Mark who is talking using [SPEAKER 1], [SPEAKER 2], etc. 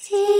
[SPEAKER 1] Tick